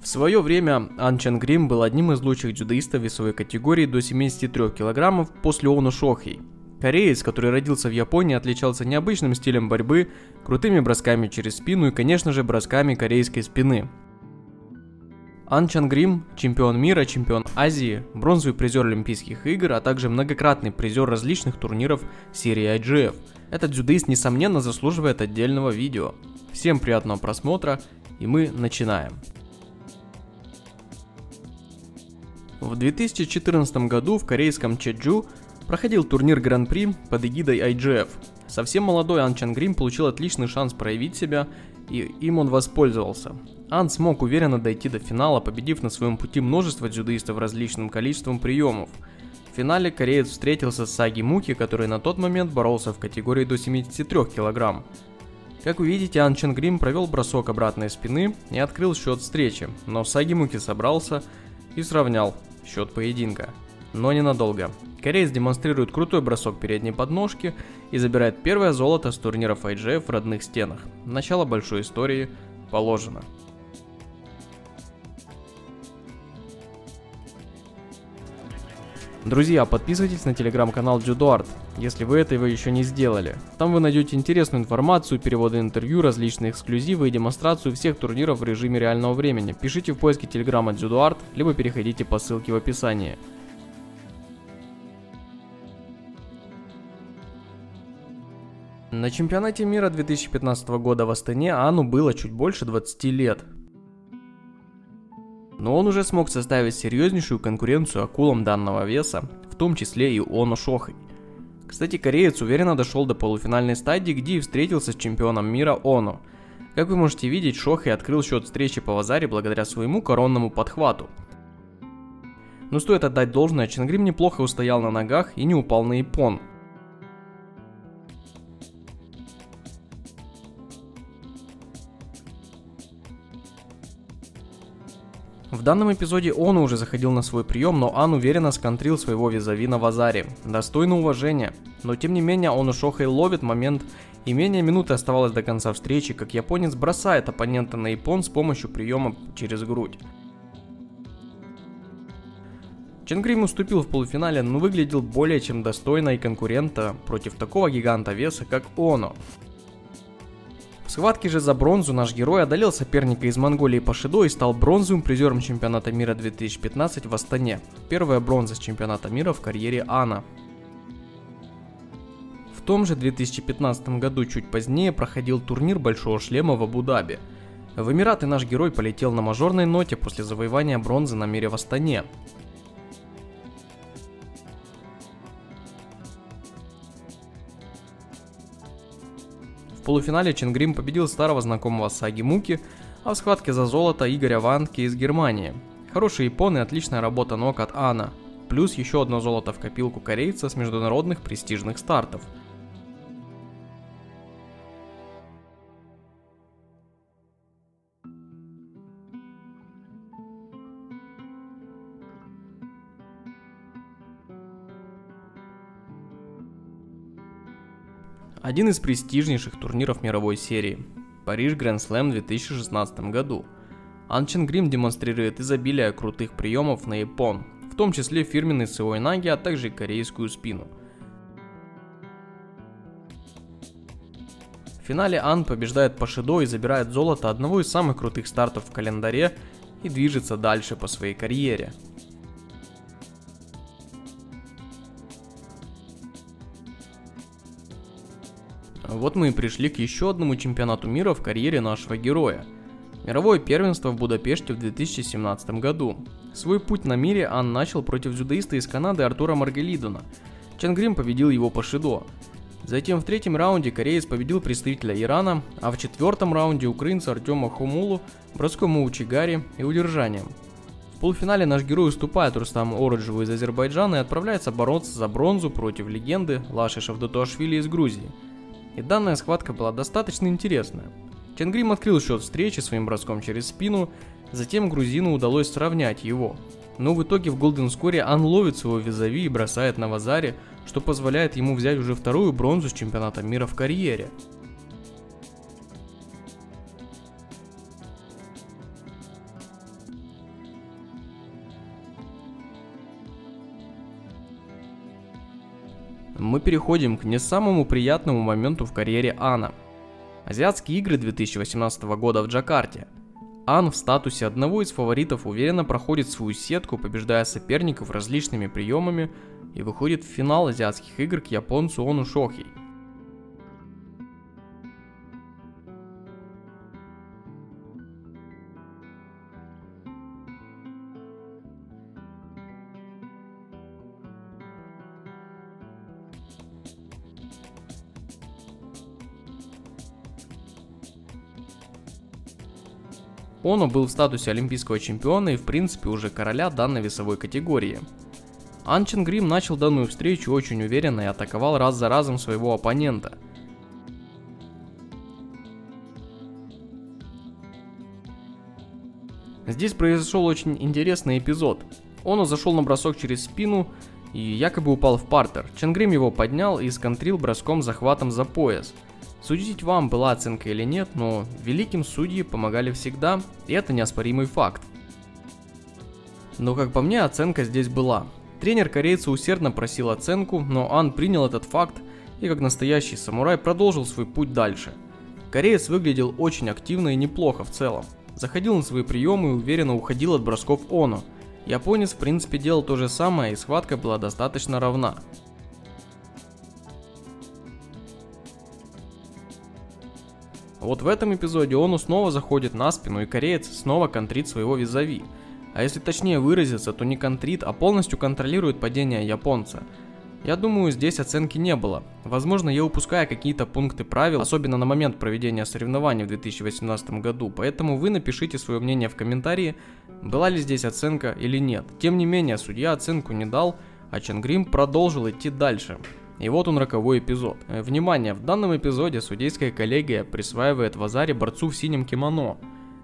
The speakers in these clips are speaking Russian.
В свое время Ан Чан Грим был одним из лучших дзюдоистов весовой категории до 73 килограммов после Ону Шохи. Кореец, который родился в Японии, отличался необычным стилем борьбы, крутыми бросками через спину и, конечно же, бросками корейской спины. Ан Чан Грим – чемпион мира, чемпион Азии, бронзовый призер Олимпийских игр, а также многократный призер различных турниров серии IGF. Этот дзюдоист, несомненно, заслуживает отдельного видео. Всем приятного просмотра, и мы начинаем. В 2014 году в корейском Чеджу проходил турнир Гран-при под эгидой IGF. Совсем молодой Ан Чан Грим получил отличный шанс проявить себя, и им он воспользовался. Ан смог уверенно дойти до финала, победив на своем пути множество дзюдоистов различным количеством приемов. В финале кореец встретился с Саги Муки, который на тот момент боролся в категории до 73 кг. Как вы видите, Ан Чан Грим провел бросок обратной спины и открыл счет встречи, но Саги Муки собрался и сравнял счет поединка. Но ненадолго. Кореец демонстрирует крутой бросок передней подножки и забирает первое золото с турниров IGF в родных стенах. Начало большой истории положено. Друзья, подписывайтесь на телеграм-канал Judoart, если вы этого еще не сделали. Там вы найдете интересную информацию, переводы интервью, различные эксклюзивы и демонстрацию всех турниров в режиме реального времени. Пишите в поиске телеграма Judoart, либо переходите по ссылке в описании. На чемпионате мира 2015 года в Астане Ану было чуть больше 20 лет но он уже смог составить серьезнейшую конкуренцию акулам данного веса, в том числе и Оно Шохой. Кстати, кореец уверенно дошел до полуфинальной стадии, где и встретился с чемпионом мира Оно. Как вы можете видеть, Шохи открыл счет встречи по Вазаре благодаря своему коронному подхвату. Но стоит отдать должное, Ченгрим неплохо устоял на ногах и не упал на Япон – В данном эпизоде он уже заходил на свой прием, но Ан уверенно сконтрил своего визави на Вазаре. Достойно уважения. Но тем не менее он у Шохай ловит момент, и менее минуты оставалось до конца встречи, как японец бросает оппонента на япон с помощью приема через грудь. Ченгрим уступил в полуфинале, но выглядел более чем достойно и конкурента против такого гиганта веса, как Оно. В схватке же за бронзу наш герой одолел соперника из Монголии по шидо и стал бронзовым призером чемпионата мира 2015 в Астане. Первая бронза с чемпионата мира в карьере Ана. В том же 2015 году чуть позднее проходил турнир Большого Шлема в Абу-Даби. В Эмираты наш герой полетел на мажорной ноте после завоевания бронзы на мире в Астане. Полуфинале Ченгрим победил старого знакомого Саги Муки, а в схватке за золото Игоря Ванки из Германии. Хорошие японы и отличная работа ног от Ана. Плюс еще одно золото в копилку корейца с международных престижных стартов – Один из престижнейших турниров мировой серии – Париж Гранд Слэм в 2016 году. Анчен Грим демонстрирует изобилие крутых приемов на япон, в том числе фирменный сывой наги, а также корейскую спину. В финале Ан побеждает Пашидо и забирает золото одного из самых крутых стартов в календаре и движется дальше по своей карьере – Вот мы и пришли к еще одному чемпионату мира в карьере нашего героя. Мировое первенство в Будапеште в 2017 году. Свой путь на мире Ан начал против дзюдоиста из Канады Артура Маргалидона. Чангрим победил его по шидо. Затем в третьем раунде кореец победил представителя Ирана, а в четвертом раунде украинца Артема Хумулу броском Учигари и удержанием. В полуфинале наш герой уступает Рустаму Ороджеву из Азербайджана и отправляется бороться за бронзу против легенды Лаши Шавдатуашвили из Грузии – и данная схватка была достаточно интересная. Ченгрим открыл счет встречи своим броском через спину, затем грузину удалось сравнять его. Но в итоге в Голден Скоре Ан ловит своего визави и бросает на Вазаре, что позволяет ему взять уже вторую бронзу с чемпионата мира в карьере. Мы переходим к не самому приятному моменту в карьере Ана. Азиатские игры 2018 года в Джакарте. Ан в статусе одного из фаворитов уверенно проходит свою сетку, побеждая соперников различными приемами и выходит в финал азиатских игр к японцу Ону Шохей – Оно был в статусе олимпийского чемпиона и в принципе уже короля данной весовой категории. Анчен Грим начал данную встречу очень уверенно и атаковал раз за разом своего оппонента. Здесь произошел очень интересный эпизод. Оно зашел на бросок через спину и якобы упал в партер. Ченгрим его поднял и сконтрил броском захватом за пояс – Судить вам, была оценка или нет, но великим судьи помогали всегда, и это неоспоримый факт. Но как по мне, оценка здесь была. Тренер корейца усердно просил оценку, но Ан принял этот факт и как настоящий самурай продолжил свой путь дальше. Кореец выглядел очень активно и неплохо в целом. Заходил на свои приемы и уверенно уходил от бросков Оно. Японец в принципе делал то же самое и схватка была достаточно равна. Вот в этом эпизоде он снова заходит на спину и кореец снова контрит своего визави. А если точнее выразиться, то не контрит, а полностью контролирует падение японца. Я думаю, здесь оценки не было. Возможно, я упускаю какие-то пункты правил, особенно на момент проведения соревнований в 2018 году, поэтому вы напишите свое мнение в комментарии, была ли здесь оценка или нет. Тем не менее, судья оценку не дал, а Чангрим продолжил идти дальше. И вот он роковой эпизод. Э, внимание, в данном эпизоде судейская коллегия присваивает Вазаре борцу в синем кимоно.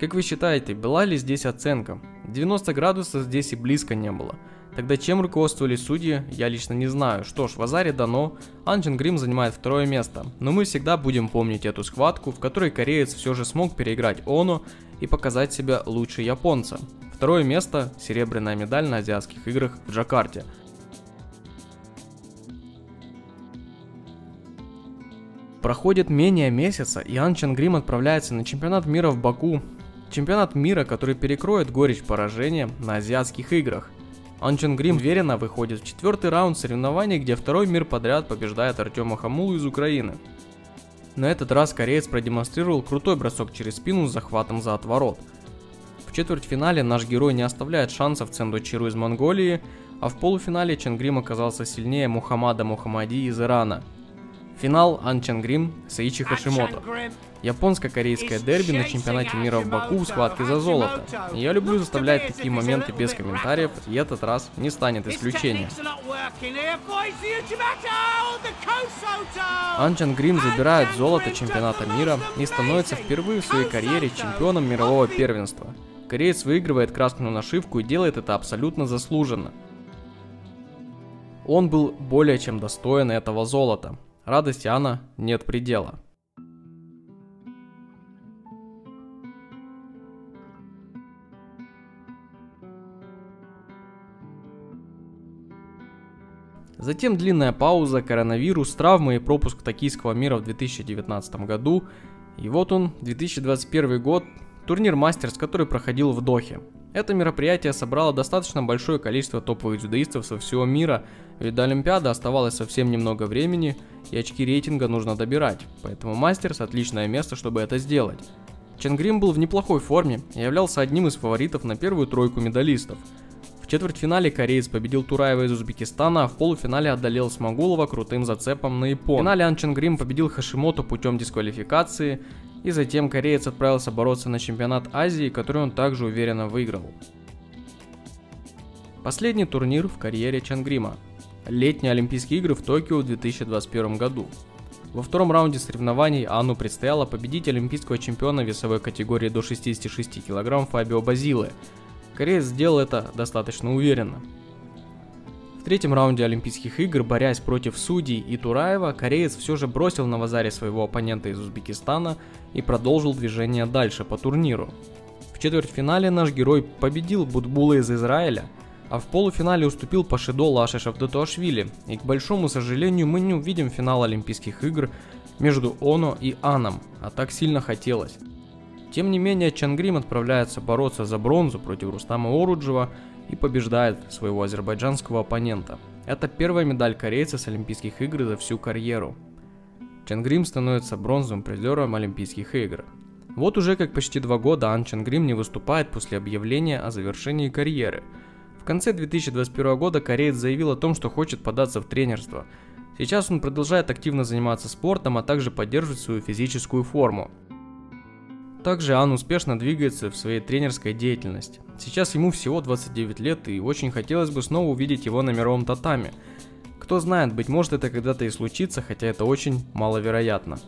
Как вы считаете, была ли здесь оценка? 90 градусов здесь и близко не было. Тогда чем руководствовали судьи, я лично не знаю. Что ж, в Азаре дано, Анджин Грим занимает второе место. Но мы всегда будем помнить эту схватку, в которой кореец все же смог переиграть Оно и показать себя лучше японца. Второе место – серебряная медаль на азиатских играх в Джакарте – Проходит менее месяца, и Ан Чангрим отправляется на чемпионат мира в Баку. Чемпионат мира, который перекроет горечь поражения на азиатских играх. Ан Чангрим уверенно выходит в четвертый раунд соревнований, где второй мир подряд побеждает Артема Хамулу из Украины. На этот раз кореец продемонстрировал крутой бросок через спину с захватом за отворот. В четвертьфинале наш герой не оставляет шансов Цендо Чиру из Монголии, а в полуфинале Чангрим оказался сильнее Мухаммада Мухаммади из Ирана – Финал Анчангрим Саичи Хашимото. Японско-корейское дерби на чемпионате мира в Баку в схватке за золото. Я люблю заставлять такие моменты без комментариев, и этот раз не станет исключением. Анчан Грим забирает золото чемпионата мира и становится впервые в своей карьере чемпионом мирового первенства. Кореец выигрывает красную нашивку и делает это абсолютно заслуженно. Он был более чем достоин этого золота. Радости Анна нет предела. Затем длинная пауза, коронавирус, травмы и пропуск токийского мира в 2019 году. И вот он, 2021 год, турнир Мастерс, который проходил в Дохе. Это мероприятие собрало достаточно большое количество топовых дзюдоистов со всего мира, ведь до Олимпиады оставалось совсем немного времени, и очки рейтинга нужно добирать, поэтому Мастерс отличное место, чтобы это сделать. Ченгрим был в неплохой форме и являлся одним из фаворитов на первую тройку медалистов. В четвертьфинале кореец победил Тураева из Узбекистана, а в полуфинале одолел Смогулова крутым зацепом на Япон. В финале Ан Ченгрим победил Хашимото путем дисквалификации, и затем кореец отправился бороться на чемпионат Азии, который он также уверенно выиграл. Последний турнир в карьере Чангрима. Летние Олимпийские игры в Токио в 2021 году. Во втором раунде соревнований Анну предстояло победить олимпийского чемпиона весовой категории до 66 кг Фабио Базилы. Кореец сделал это достаточно уверенно. В третьем раунде Олимпийских игр, борясь против судей и Тураева, кореец все же бросил на Вазаре своего оппонента из Узбекистана и продолжил движение дальше по турниру. В четвертьфинале наш герой победил Будбула из Израиля, а в полуфинале уступил Пашидо Лашишев Датуашвили, и к большому сожалению мы не увидим финал Олимпийских игр между Оно и Аном, а так сильно хотелось. Тем не менее, Чангрим отправляется бороться за бронзу против Рустама Оруджева и побеждает своего азербайджанского оппонента. Это первая медаль корейца с Олимпийских игр за всю карьеру. Чангрим становится бронзовым призером Олимпийских игр. Вот уже как почти два года Ан Чангрим не выступает после объявления о завершении карьеры – в конце 2021 года кореец заявил о том, что хочет податься в тренерство. Сейчас он продолжает активно заниматься спортом, а также поддерживать свою физическую форму. Также Ан успешно двигается в своей тренерской деятельности. Сейчас ему всего 29 лет и очень хотелось бы снова увидеть его на мировом татами. Кто знает, быть может это когда-то и случится, хотя это очень маловероятно.